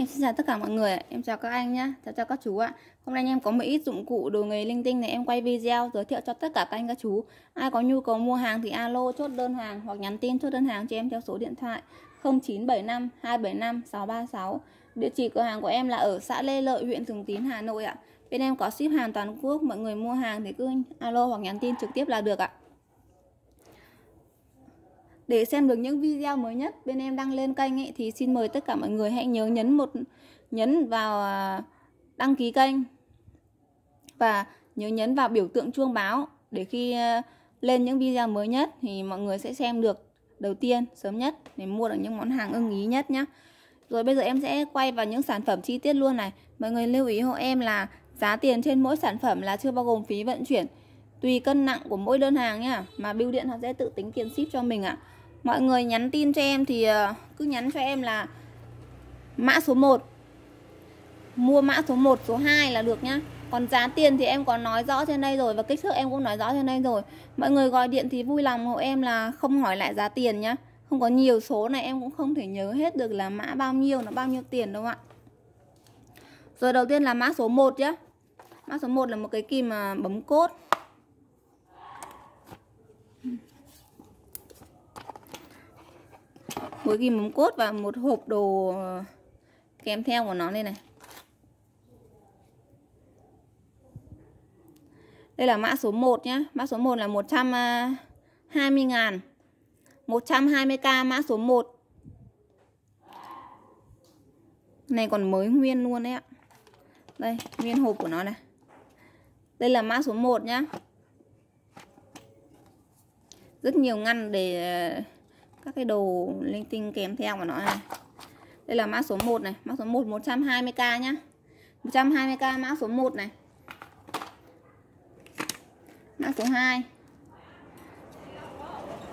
Em xin chào tất cả mọi người, em chào các anh nhé, chào chào các chú ạ. Hôm nay em có một ít dụng cụ đồ nghề linh tinh này em quay video giới thiệu cho tất cả các anh các chú. Ai có nhu cầu mua hàng thì alo chốt đơn hàng hoặc nhắn tin chốt đơn hàng cho em theo số điện thoại 0975 275 636. Địa chỉ cửa hàng của em là ở xã Lê Lợi, huyện Thường Tín, Hà Nội ạ. Bên em có ship hàng toàn quốc, mọi người mua hàng thì cứ alo hoặc nhắn tin trực tiếp là được ạ. Để xem được những video mới nhất bên em đăng lên kênh ấy, thì xin mời tất cả mọi người hãy nhớ nhấn một nhấn vào à, đăng ký kênh và nhớ nhấn vào biểu tượng chuông báo để khi à, lên những video mới nhất thì mọi người sẽ xem được đầu tiên sớm nhất để mua được những món hàng ưng ý nhất nhé. Rồi bây giờ em sẽ quay vào những sản phẩm chi tiết luôn này. Mọi người lưu ý hộ em là giá tiền trên mỗi sản phẩm là chưa bao gồm phí vận chuyển. Tùy cân nặng của mỗi đơn hàng nhá, mà bưu điện họ sẽ tự tính tiền ship cho mình ạ. À mọi người nhắn tin cho em thì ờ, cứ nhắn cho em là mã số 1 mua mã số 1 số 2 là được nhá. Còn giá tiền thì em có nói rõ trên đây rồi và kích thước em cũng nói rõ trên đây rồi. Mọi người gọi điện thì vui lòng hộ em là không hỏi lại giá tiền nhá. Không có nhiều số này em cũng không thể nhớ hết được là mã bao nhiêu, nó bao nhiêu tiền đâu ạ. Rồi đầu tiên là mã số 1 nhá. Mã số 1 là một cái kim mà ờ, bấm cốt một kim móng cốt và một hộp đồ ờ, kèm theo của nó đây này. Đây là mã số 1 nhé mã số 1 là 120 ờ, ngàn. 120k mã số 1 này còn mới nguyên luôn đấy ạ. Đây, nguyên hộp của nó này. Đây là mã số 1 nhá. Rất nhiều ngăn để ờ, các cái đồ linh tinh kèm theo của nó này. Đây là mã số 1 này, mã số 1 120k nhá. 120k mã số 1 này. Mã số 2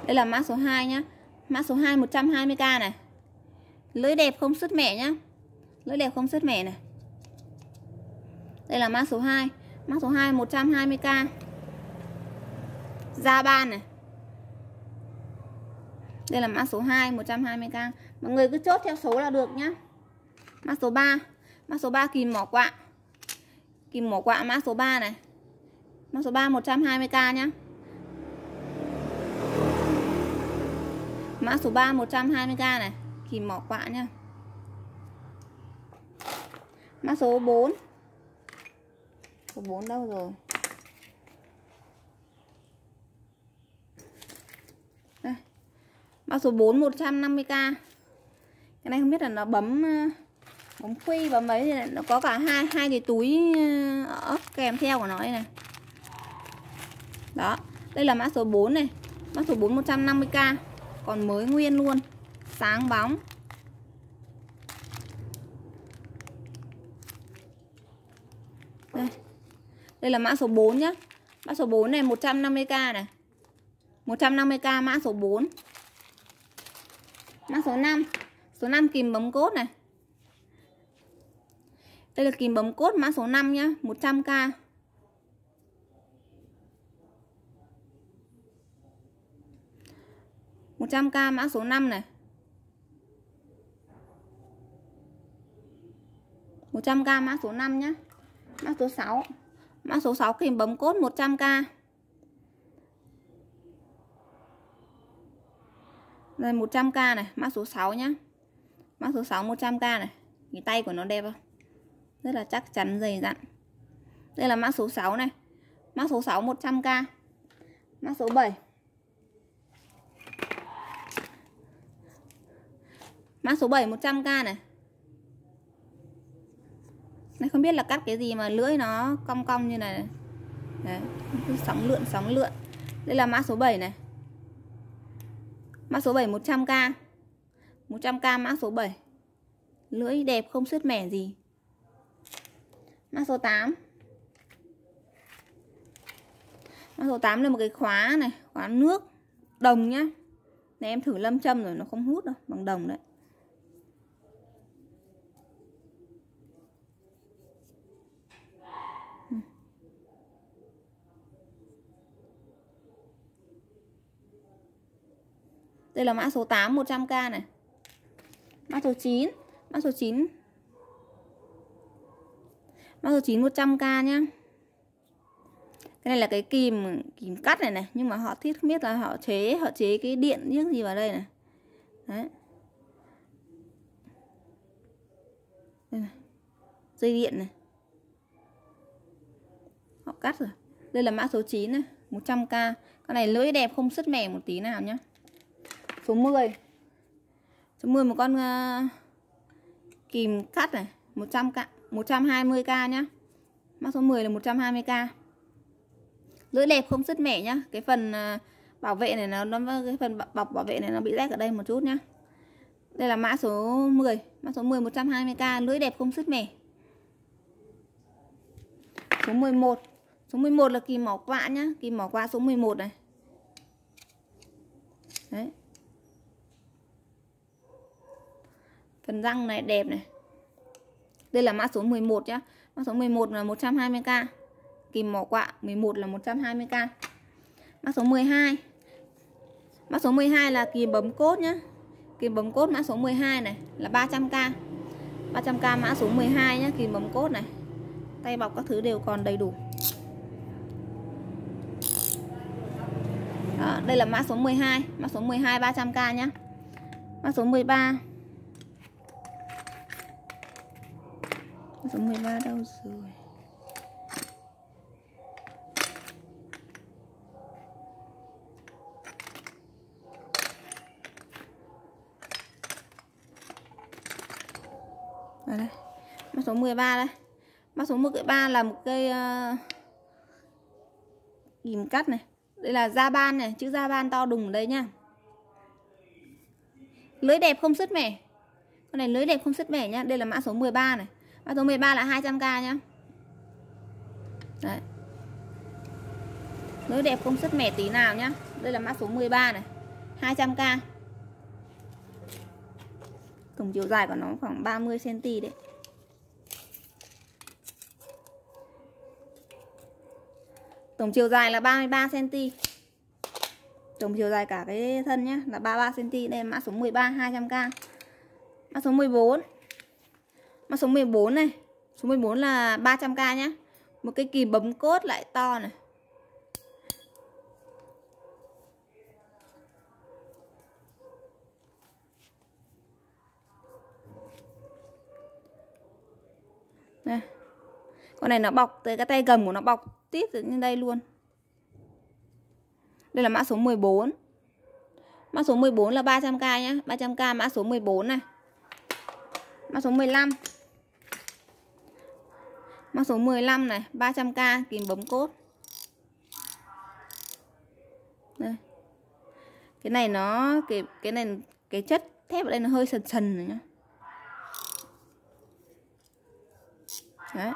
đây là mã số 2 nhá. Mã số 2 120k này. Lưỡi đẹp không sứt mẻ nhá. Lưỡi đẹp không sứt mẻ này. Đây là mã số 2 mã số 2 120k da ban này đây là mã số 2 120k Mọi người cứ chốt theo số là được nhá. Mã số 3 Mã số 3 kìm mỏ quạ. Kìm mỏ quạ mã số 3 này. Mã số 3 120k nhá. Mã số 3 120k này. Kìm mỏ quạ nhá. Mã số 4 Số 4 đâu rồi? Mã số 4 150k. Cái này không biết là nó bấm ờ, bấm khuy và mấy thì nó có cả hai hai cái túi ờ, kèm theo của nó đây này. Đó, đây là mã số 4 này. Mã số 4 150k. Còn mới nguyên luôn. Sáng bóng. Đây. Đây là mã số 4 nhá. Mã số 4 này 150k này. 150k mã số 4 mã số 5 số 5 kìm bấm cốt này. Đây là kìm bấm cốt mã số 5 nhá 100k một trăm k mã số 5 này. một trăm k mã số 5 nhá. Mã số 6 Mã số 6 kìm bấm cốt 100k Đây 100k này, mã số 6 nhá. Mã số 6 100k này. Cái tay của nó đẹp không? Rất là chắc chắn dày dặn. Đây là mã số 6 này. Mã số 6 100k. Mã số 7. Mã số 7 100k này. Này không biết là cắt cái gì mà lưỡi nó cong cong như này. Đấy, sóng lượn sóng lượn. Đây là mã số 7 này. Mã số 7 100k 100k mã số 7 Lưỡi đẹp không sứt mẻ gì. Mã số 8 Mã số 8 là một cái khóa này, Khóa nước Đồng nhá. Này, em thử lâm châm rồi, nó không hút đâu, Bằng đồng đấy. Đây là mã số 8 100k này. Mã số 9, mã số 9 Mã số 9 100k nhá. Cái này là cái kìm kìm cắt này này, nhưng mà họ thiết không biết là họ chế họ chế cái điện những gì vào đây này. Đấy. Đây này. Dây điện này. Họ cắt rồi. Đây là mã số 9 này, 100k. Con này lưỡi đẹp không sứt mẻ một tí nào nhá. Số 10. Số 10 một con uh, kìm cắt này, 100k, 120k nhá. Mã số 10 là 120k. Lưỡi đẹp không sứt mẻ nhá. Cái phần uh, bảo vệ này nó nó cái phần bọc bảo vệ này nó bị rách ở đây một chút nhá. Đây là mã số 10, mã số 10 120k, lưỡi đẹp không sứt mẻ. Số 11. Số 11 là kìm mỏ quạ nhá, kìm mỏ quạ số 11 này. Đấy. Phần răng này đẹp này. Đây là mã số 11 nhá. Mã số 11 là 120k. Kìm mỏ quạ 11 là 120k. Mã số 12. Mã số 12 là kìm bấm cốt nhá. Kìm bấm cốt mã số 12 này là 300k. 300k mã số 12 nhá, kìm bấm cốt này. Tay bọc các thứ đều còn đầy đủ. Đó, đây là mã số 12, mã số 12 300k nhá. Mã số 13 Số 13 đâu rồi? Ở đây. Mã số 13 đây. Mã số 13 là một cây ờ, uh, kìm cắt này. Đây là da ban này, chữ da ban to đùng ở đây nhá. Lưới đẹp không sứt mẻ. Con này lưới đẹp không sứt mẻ nhá. Đây là mã số 13 này. Mã số 13 là 200k nhá. Đấy. Lưới đẹp không sứt mẻ tí nào nhá. Đây là mã số 13 này. 200k. Tổng chiều dài của nó khoảng 30 cm đấy. Tổng chiều dài là 33 cm. Tổng chiều dài cả cái thân nhá là 33 cm. Đây mã số 13 200k. Mã số 14. Mã số 14 này. Số 14 là 300k nhá. Một cái kìm bấm cốt lại to này. Đây. Con này nó bọc tới cái tay cầm của nó bọc tiếp như đây luôn. Đây là mã số 14. Mã số 14 là 300k nhá, 300k mã số 14 này. Mã số 15. Mã số 15 này, 300k kìm bấm cốt. Đây. Cái này nó cái cái này cái chất thép ở đây nó hơi sần sần rồi nhá. Đấy.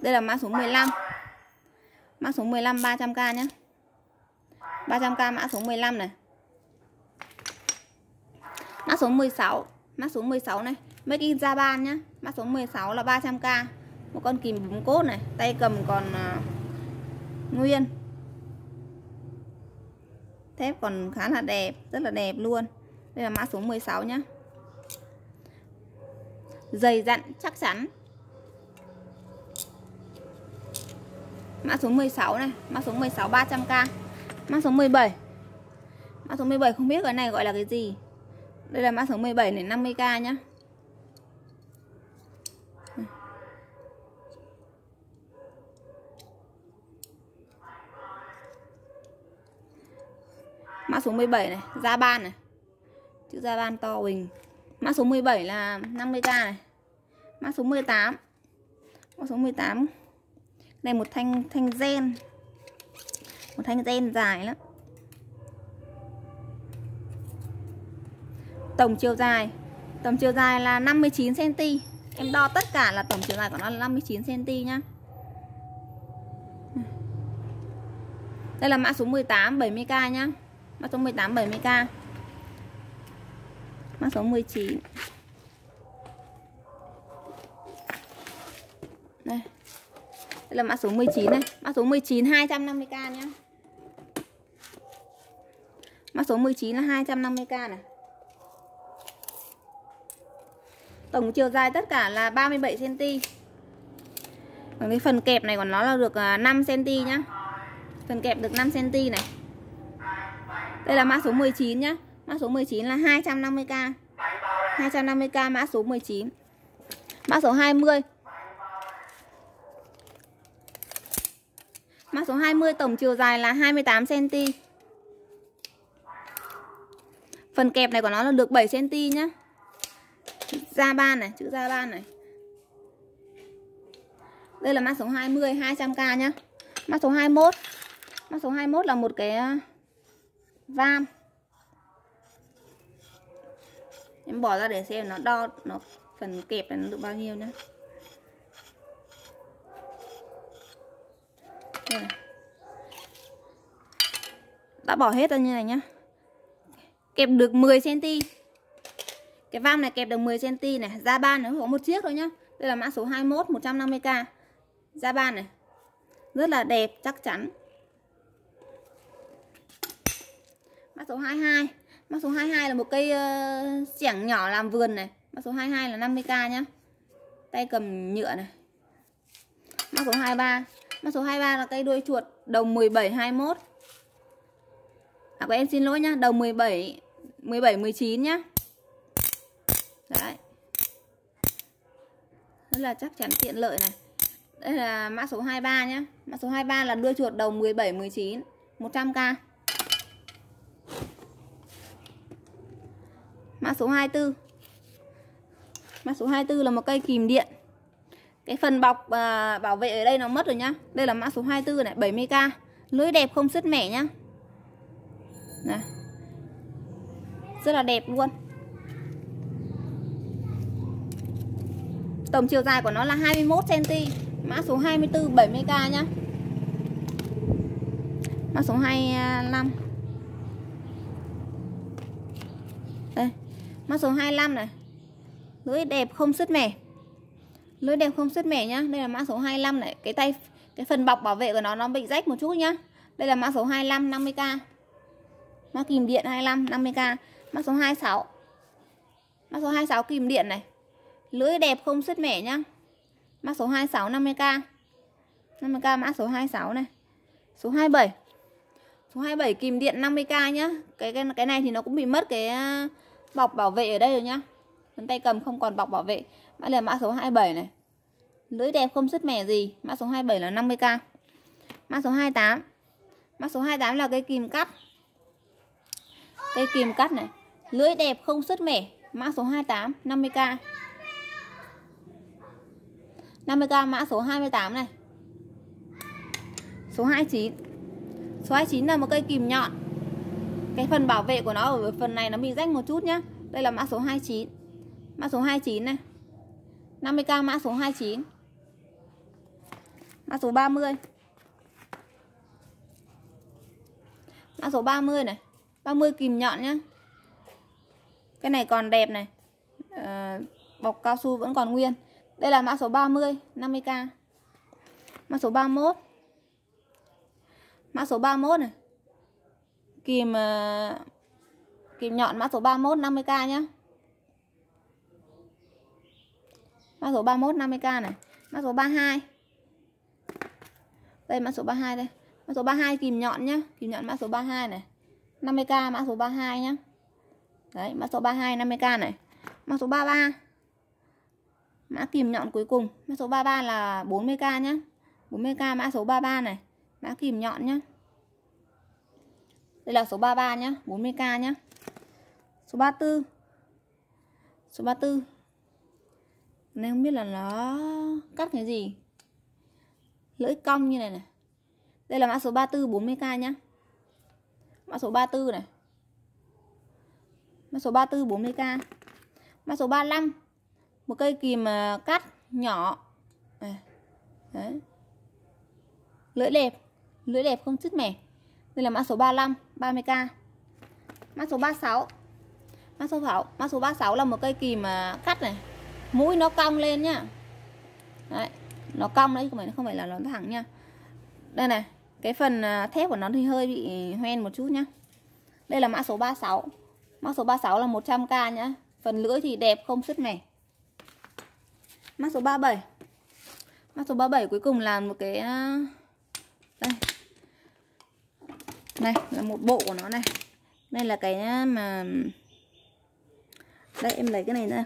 Đây là mã số 15 Mã số 15 300k nhé 300k mã số 15 này. Mã số 16 Mã số 16 này. Make in Japan nhá. Mã số 16 là 300k Một con kìm bấm cốt này Tay cầm còn uh, nguyên. Thép còn khá là đẹp Rất là đẹp luôn. Đây là mã số 16 nhá. Dày dặn chắc chắn. Mã số 16 này Mã số 16 300k Mã số 17 Mã số 17 không biết cái này gọi là cái gì. Đây là mã số 17 này 50k nhá. Mã số 17 này Da ban này. Chữ da ban to bình Mã số 17 là 50k này. Mã số 18 Mã số 18 này, một thanh thanh gen một thanh gen dài lắm. Tổng chiều dài. Tổng chiều dài là 59 cm em đo tất cả là tổng chiều dài của nó là 59 cm nhá. Đây là mã số 18 70k nhá. Mã số 18 70k mã số 19 đây. Đây là mã số 19 này Mã số 19 250k nhá. Mã số 19 là 250k này. Tổng chiều dài tất cả là 37 cm. Còn cái phần kẹp này của nó là được à, 5 cm nhá. Phần kẹp được 5 cm này. Đây là mã số 19 nhá. Mã số 19 là 250k. 250k mã số 19. Mã số 20. Mã số 20 tổng chiều dài là 28 cm. Phần kẹp này của nó là được 7 cm nhá. Da ban này, chữ da ban này. Đây là mã số 20 200k nhá. Mã số 21. Mã số 21 là một cái à, vam. Em bỏ ra để xem nó đo nó phần kẹp này nó được bao nhiêu nhá. Đã bỏ hết ra như này nhá. Kẹp được 10 cm. Cái vam này kẹp được 10 cm này, da ban nó có một chiếc thôi nhá. Đây là mã số 21 150k. Da ban này. Rất là đẹp, chắc chắn. Mã số 22. Mã số 22 là một cây ờ, uh, chẻng nhỏ làm vườn này. Mã số 22 là 50k nhá. Tay cầm nhựa này. Mã số 23. Mã số 23 là cây đuôi chuột đồng 17 21. À các em xin lỗi nhá, đồng 17 17 19 nhá. Đấy. Rất là chắc chắn tiện lợi này. Đây là mã số 23 nhá. Mã số 23 là đuôi chuột đầu 17 19 100k. Mã số 24. Mã số 24 là một cây kìm điện. Cái phần bọc à, bảo vệ ở đây nó mất rồi nhá. Đây là mã số 24 này, 70k. Lưới đẹp không sứt mẻ nhá. Này. Rất là đẹp luôn. Tổng chiều dài của nó là 21 cm. Mã số 24 70k nhá. Mã số 25. Đây. Mã số 25 này. Lưỡi đẹp không sứt mẻ. Lưỡi đẹp không sứt mẻ nhá. Đây là mã số 25 này. Cái tay, cái phần bọc bảo vệ của nó nó bị rách một chút nhá. Đây là mã số 25 50k. Mã kìm điện 25 50k. Mã số 26. Mã số 26 kìm điện này. Lưỡi đẹp không sứt mẻ nhá. Mã số 26 50k. 50k mã số 26 này. Số 27. Số 27 kìm điện 50k nhá. Cái cái cái này thì nó cũng bị mất cái à, bọc bảo vệ ở đây rồi nhá. Phần tay cầm không còn bọc bảo vệ. Mã là mã số 27 này. Lưỡi đẹp không sứt mẻ gì. Mã số 27 là 50k. Mã số 28. Mã số 28 là cái kìm cắt. Cây kìm cắt này. Lưỡi đẹp không sứt mẻ. Mã số 28 50k. 50k mã số 28 này. Số 29 Số 29 là một cây kìm nhọn. Cái phần bảo vệ của nó ở phần này nó bị rách một chút nhá. Đây là mã số 29 Mã số 29 này. 50k mã số 29 Mã số 30 Mã số 30 này. 30 kìm nhọn nhá. Cái này còn đẹp này à, Bọc cao su vẫn còn nguyên đây là mã số 30 50k Mã số 31 Mã số 31 này Kìm uh, Kìm nhọn mã số 31 50k nhá Mã số 31 50k này Mã số 32 Đây mã số 32 đây Mã số 32 kìm nhọn nhá Kìm nhọn mã số 32 này 50k mã số 32 nhá Đấy, mã số 32 50k này. Mã số 33 Mã kìm nhọn cuối cùng. Mã số 33 là 40k nhá. 40k mã số 33 này. Mã kìm nhọn nhá. Đây là số 33 nhá 40k nhá. Số 34 Số 34 Này, không biết là nó cắt cái gì? Lưỡi cong như này này. Đây là mã số 34 40k nhá. Mã số 34 này. Mã số 34 40k Mã số 35 một cây kìm à, cắt nhỏ. Đấy. lưỡi đẹp lưỡi đẹp không chứt mẻ. Đây là mã số 35 30k mã số 36 mã số 6 mã số 36 là một cây kìm à, cắt này. Mũi nó cong lên nhá. Đấy, nó cong đấy, không phải không phải là nó thẳng nha đây này, cái phần à, thép của nó thì hơi bị hoen một chút nhá. Đây là mã số 36 Mã số 36 là 100k nhá. Phần lưỡi thì đẹp, không sứt mẻ. Mã số 37 Mã số 37 cuối cùng là một cái à, Đây. Này, là một bộ của nó này. Đây là cái à, mà, Đây, em lấy cái này ra.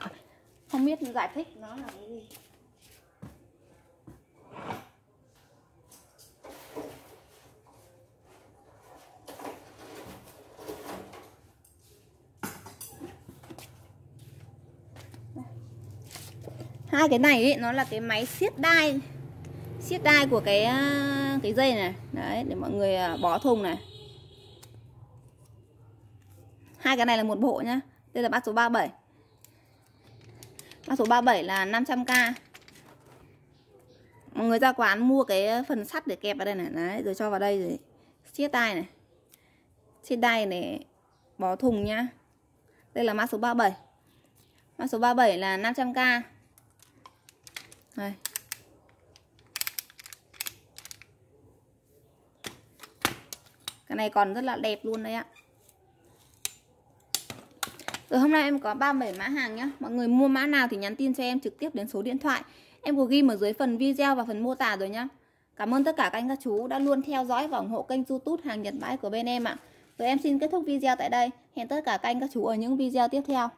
Không biết giải thích nó là cái gì. Hai cái này ý, nó là cái máy siết đai. Siết đai của cái ờ, cái dây này. Đấy để mọi người ờ, bó thùng này. Hai cái này là một bộ nhá. Đây là bát số 37 bát số 37 là 500k mọi người ra quán mua cái phần sắt để kẹp vào đây này. Đấy rồi cho vào đây rồi siết đai này. Siết đai này bó thùng nhá. Đây là mã số 37 mã số 37 là 500k đây. Cái này còn rất là đẹp luôn đấy ạ. Rồi hôm nay em có 37 mã hàng nhá. Mọi người mua mã nào thì nhắn tin cho em trực tiếp đến số điện thoại. Em có ghi ở dưới phần video và phần mô tả rồi nhá. Cảm ơn tất cả các anh các chú đã luôn theo dõi và ủng hộ kênh youtube hàng Nhật Bãi của bên em ạ. Rồi em xin kết thúc video tại đây. Hẹn tất cả các anh các chú ở những video tiếp theo.